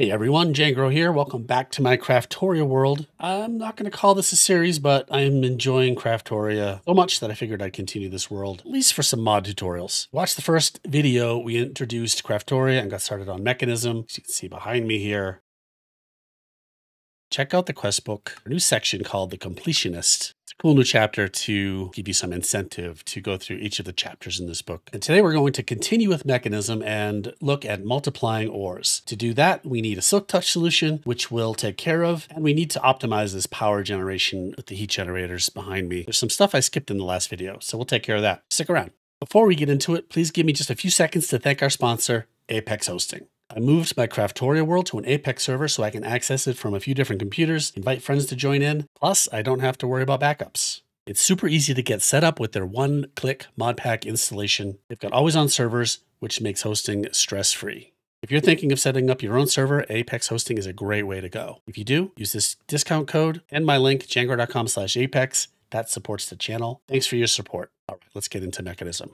Hey everyone, Jangro here. Welcome back to my Craftoria world. I'm not going to call this a series, but I'm enjoying Craftoria so much that I figured I'd continue this world, at least for some mod tutorials. Watch the first video, we introduced Craftoria and got started on Mekanism, As you can see behind me here, check out the quest book, a new section called The Completionist. Cool new chapter to give you some incentive to go through each of the chapters in this book. And today we're going to continue with Mekanism and look at multiplying ores. To do that, we need a Silk Touch solution, which we'll take care of, and we need to optimize this power generation with the heat generators behind me. There's some stuff I skipped in the last video, so we'll take care of that. Stick around. Before we get into it, please give me just a few seconds to thank our sponsor, Apex Hosting. I moved my Craftoria world to an Apex server so I can access it from a few different computers, invite friends to join in, plus I don't have to worry about backups. It's super easy to get set up with their one-click modpack installation. They've got always on servers, which makes hosting stress-free. If you're thinking of setting up your own server, Apex Hosting is a great way to go. If you do, use this discount code and my link, jangro.com slash apex. That supports the channel. Thanks for your support. All right, let's get into Mekanism.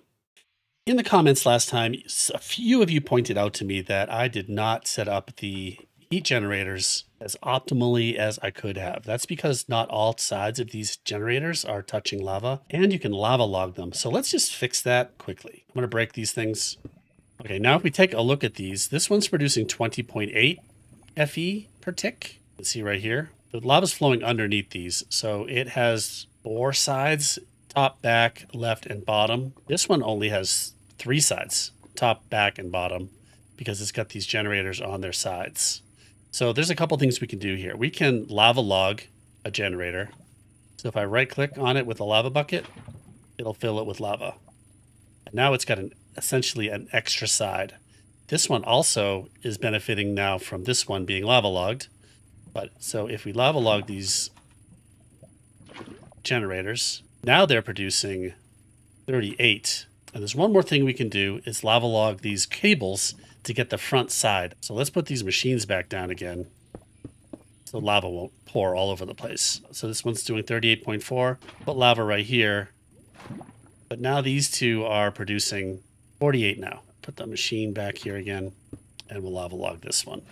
In the comments last time, a few of you pointed out to me that I did not set up the heat generators as optimally as I could have. That's because not all sides of these generators are touching lava and you can lava log them. So let's just fix that quickly. I'm to break these things. Okay, now if we take a look at these, this one's producing 20.8 FE per tick. You can see right here. The lava's flowing underneath these. So it has four sides, top, back, left, and bottom. This one only has three sides, top, back, and bottom, because it's got these generators on their sides. So there's a couple things we can do here. We can lava log a generator. So if I right click on it with a lava bucket, it'll fill it with lava. And now it's got an essentially an extra side. This one also is benefiting now from this one being lava logged. But so if we lava log these generators, now they're producing 38 and there's one more thing we can do is lava log these cables to get the front side. So let's put these machines back down again so lava won't pour all over the place. So this one's doing 38.4, put lava right here. But now these two are producing 48 now. Put the machine back here again and we'll lava log this one.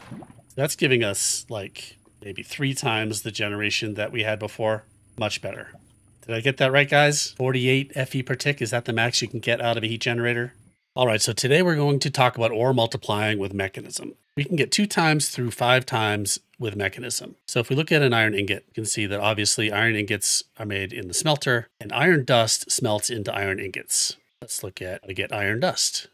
That's giving us like maybe three times the generation that we had before. Much better. Did I get that right, guys? 48 FE per tick. Is that the max you can get out of a heat generator? All right, so today we're going to talk about ore multiplying with Mekanism. We can get two times through five times with Mekanism. So if we look at an iron ingot, you can see that obviously iron ingots are made in the smelter and iron dust smelts into iron ingots. Let's look at how to get iron dust.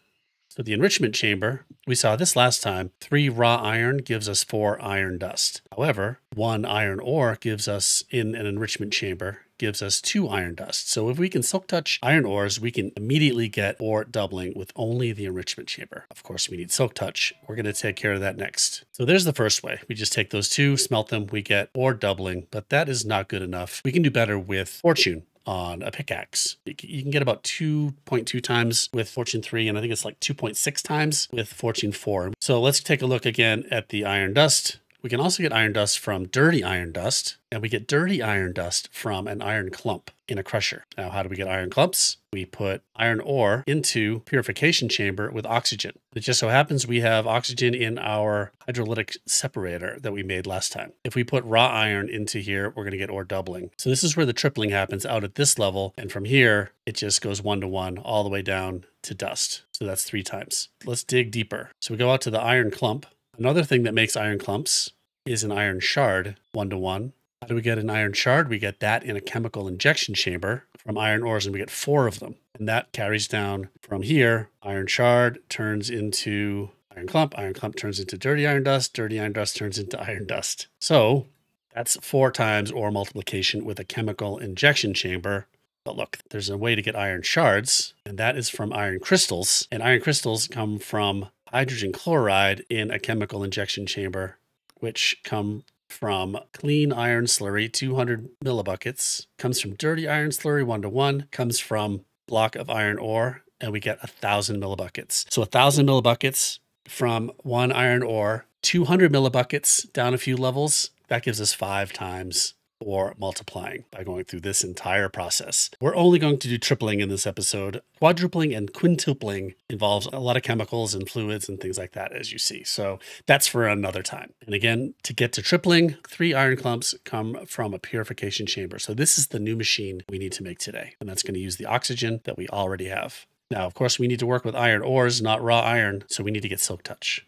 So the enrichment chamber, we saw this last time, three raw iron gives us four iron dust. However, one iron ore gives us, in an enrichment chamber, gives us two iron dust. So if we can silk touch iron ores, we can immediately get ore doubling with only the enrichment chamber. Of course, we need silk touch. We're going to take care of that next. So there's the first way. We just take those two, smelt them, we get ore doubling, but that is not good enough. We can do better with fortune on a pickaxe. You can get about 2.2 times with Fortune 3, and I think it's like 2.6 times with Fortune 4. So let's take a look again at the iron dust. We can also get iron dust from dirty iron dust, and we get dirty iron dust from an iron clump in a crusher. Now, how do we get iron clumps? We put iron ore into purification chamber with oxygen. It just so happens we have oxygen in our hydrolytic separator that we made last time. If we put raw iron into here, we're going to get ore doubling. So this is where the tripling happens out at this level. And from here, it just goes one to one all the way down to dust. So that's three times. Let's dig deeper. So we go out to the iron clump Another thing that makes iron clumps is an iron shard, one to one. How do we get an iron shard? We get that in a chemical injection chamber from iron ores, and we get four of them. And that carries down from here. Iron shard turns into iron clump. Iron clump turns into dirty iron dust. Dirty iron dust turns into iron dust. So that's four times ore multiplication with a chemical injection chamber. But look, there's a way to get iron shards, and that is from iron crystals. And iron crystals come from hydrogen chloride in a chemical injection chamber, which come from clean iron slurry, 200 millibuckets, comes from dirty iron slurry, one to one, comes from block of iron ore, and we get a thousand millibuckets. So a thousand millibuckets from one iron ore, 200 millibuckets down a few levels, that gives us five times ore multiplying by going through this entire process. We're only going to do tripling in this episode. Quadrupling and quintupling involves a lot of chemicals and fluids and things like that, as you see. So that's for another time. And again, to get to tripling, three iron clumps come from a purification chamber. So this is the new machine we need to make today. And that's going to use the oxygen that we already have. Now, of course, we need to work with iron ores, not raw iron. So we need to get silk touch.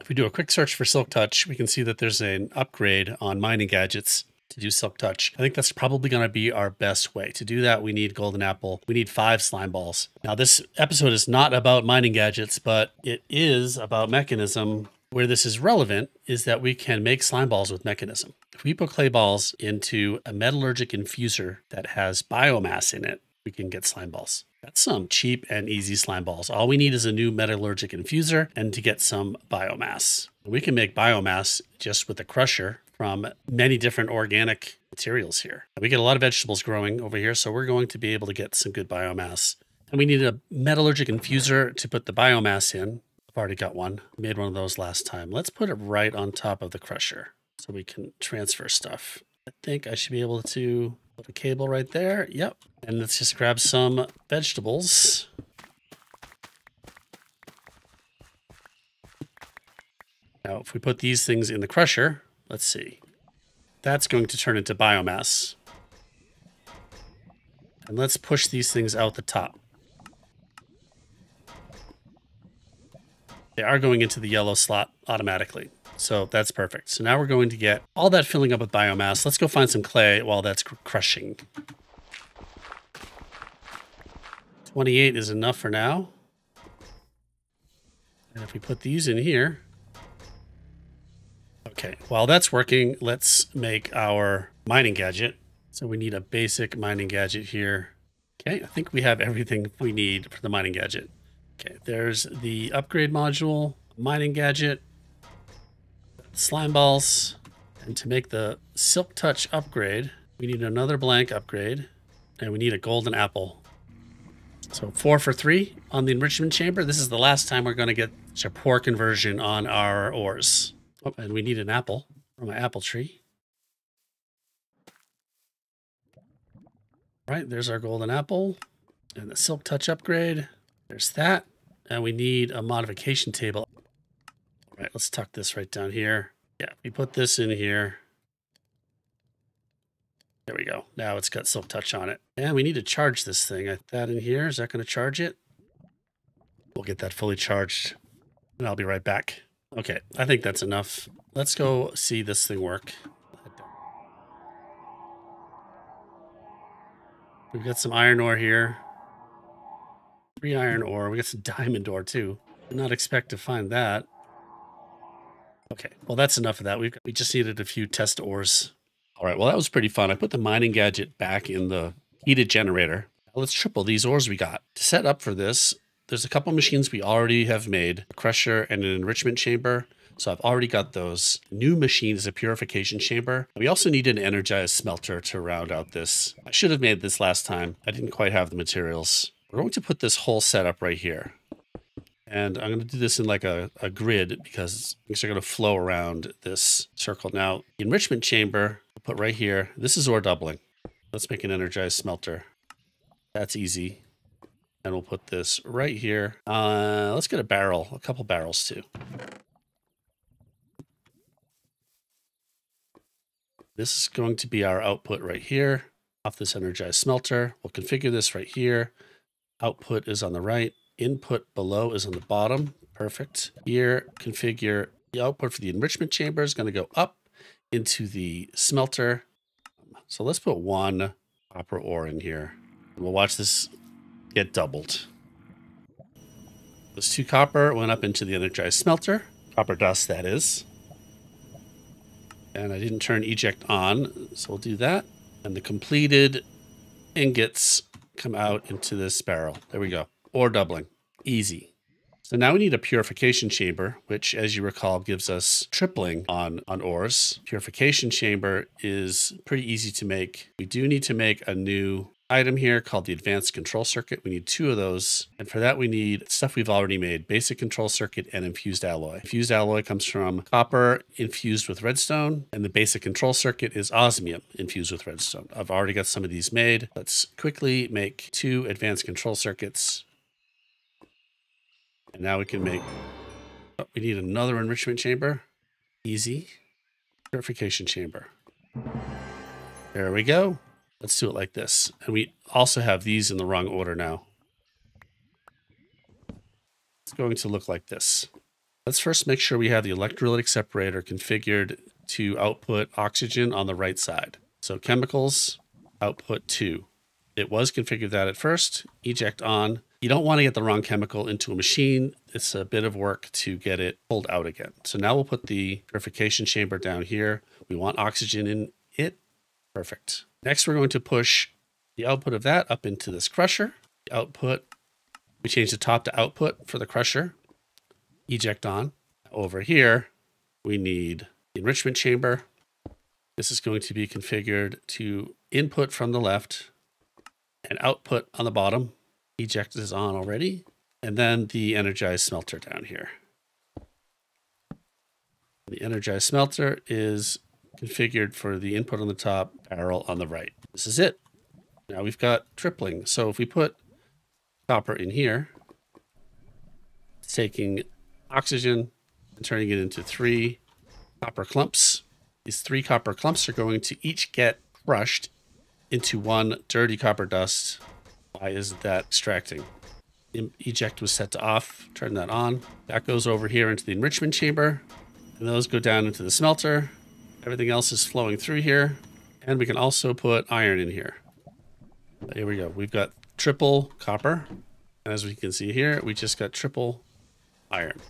If we do a quick search for Silk Touch, we can see that there's an upgrade on mining gadgets to do Silk Touch. I think that's probably going to be our best way. To do that, we need Golden Apple. We need five slime balls. Now, this episode is not about mining gadgets, but it is about Mekanism. Where this is relevant is that we can make slime balls with Mekanism. If we put clay balls into a metallurgic infuser that has biomass in it, we can get slime balls. That's some cheap and easy slime balls. All we need is a new metallurgic infuser and to get some biomass. We can make biomass just with a crusher from many different organic materials here. We get a lot of vegetables growing over here, so we're going to be able to get some good biomass. And we need a metallurgic infuser to put the biomass in. I've already got one. made one of those last time. Let's put it right on top of the crusher so we can transfer stuff. I think I should be able to put a cable right there. Yep. And let's just grab some vegetables. Now, if we put these things in the crusher, let's see. That's going to turn into biomass. And let's push these things out the top. They are going into the yellow slot automatically. So that's perfect. So now we're going to get all that filling up with biomass. Let's go find some clay while that's cr crushing. 28 is enough for now. And if we put these in here, okay, while that's working, let's make our mining gadget. So we need a basic mining gadget here. Okay, I think we have everything we need for the mining gadget. Okay, there's the upgrade module, mining gadget, slime balls. And to make the Silk Touch upgrade, we need another blank upgrade. And we need a golden apple. So four for three on the enrichment chamber. This is the last time we're going to get a poor conversion on our ores. Oh, and we need an apple from an apple tree. Right, there's our golden apple and the silk touch upgrade. There's that. And we need a modification table right, let's tuck this right down here. Yeah, we put this in here. There we go. Now it's got silk touch on it. And we need to charge this thing. I that in here. Is that going to charge it? We'll get that fully charged and I'll be right back. Okay, I think that's enough. Let's go see this thing work. We've got some iron ore here. Three iron ore. We got some diamond ore too. Did not expect to find that. Okay, well, that's enough of that. we we just needed a few test ores. All right, well, that was pretty fun. I put the mining gadget back in the heated generator. Let's triple these ores we got. To set up for this, there's a couple machines we already have made, a crusher and an enrichment chamber. So I've already got those. New machine is a purification chamber. We also need an energized smelter to round out this. I should have made this last time. I didn't quite have the materials. We're going to put this whole setup right here. And I'm going to do this in like a, a grid because things are going to flow around this circle. Now, the enrichment chamber, put right here. This is ore doubling. Let's make an energized smelter. That's easy. And we'll put this right here. Uh, let's get a barrel, a couple barrels too. This is going to be our output right here off this energized smelter. We'll configure this right here. Output is on the right input below is on the bottom. Perfect. Here, configure the output for the enrichment chamber is going to go up into the smelter. So let's put one copper ore in here. We'll watch this get doubled. This two copper went up into the energized smelter. Copper dust, that is. And I didn't turn eject on, so we'll do that. And the completed ingots come out into this barrel. There we go ore doubling. Easy. So now we need a purification chamber, which as you recall gives us tripling on, on ores. Purification chamber is pretty easy to make. We do need to make a new item here called the advanced control circuit. We need two of those. And for that, we need stuff we've already made, basic control circuit and infused alloy. Infused alloy comes from copper infused with redstone, and the basic control circuit is osmium infused with redstone. I've already got some of these made. Let's quickly make two advanced control circuits. And now we can make, oh, we need another enrichment chamber. Easy. Purification chamber. There we go. Let's do it like this. And we also have these in the wrong order now. It's going to look like this. Let's first make sure we have the electrolytic separator configured to output oxygen on the right side. So chemicals, output 2. It was configured that at first, eject on. You don't want to get the wrong chemical into a machine. It's a bit of work to get it pulled out again. So now we'll put the purification chamber down here. We want oxygen in it. Perfect. Next, we're going to push the output of that up into this crusher. Output, we change the top to output for the crusher. Eject on. Over here, we need the enrichment chamber. This is going to be configured to input from the left and output on the bottom. Eject is on already. And then the energized smelter down here. The energized smelter is configured for the input on the top, barrel on the right. This is it. Now we've got tripling. So if we put copper in here, it's taking oxygen and turning it into three copper clumps. These three copper clumps are going to each get crushed into one dirty copper dust. Why is that extracting? Eject was set to off, turn that on. That goes over here into the enrichment chamber. And those go down into the smelter. Everything else is flowing through here. And we can also put iron in here. Here we go. We've got triple copper. And as we can see here, we just got triple iron.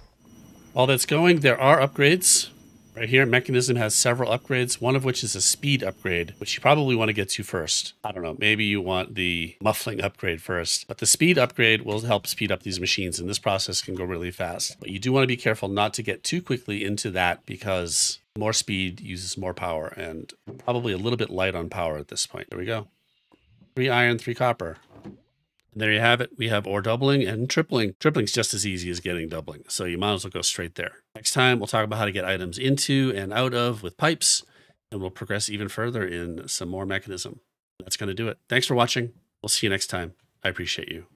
While that's going, there are upgrades. Right here, Mekanism has several upgrades, one of which is a speed upgrade, which you probably want to get to first. I don't know, maybe you want the muffling upgrade first, but the speed upgrade will help speed up these machines, and this process can go really fast. But you do want to be careful not to get too quickly into that because more speed uses more power and probably a little bit light on power at this point. There we go. Three iron, three copper. And there you have it. We have ore doubling and tripling. Tripling's just as easy as getting doubling. So you might as well go straight there. Next time, we'll talk about how to get items into and out of with pipes, and we'll progress even further in some more Mekanism. That's going to do it. Thanks for watching. We'll see you next time. I appreciate you.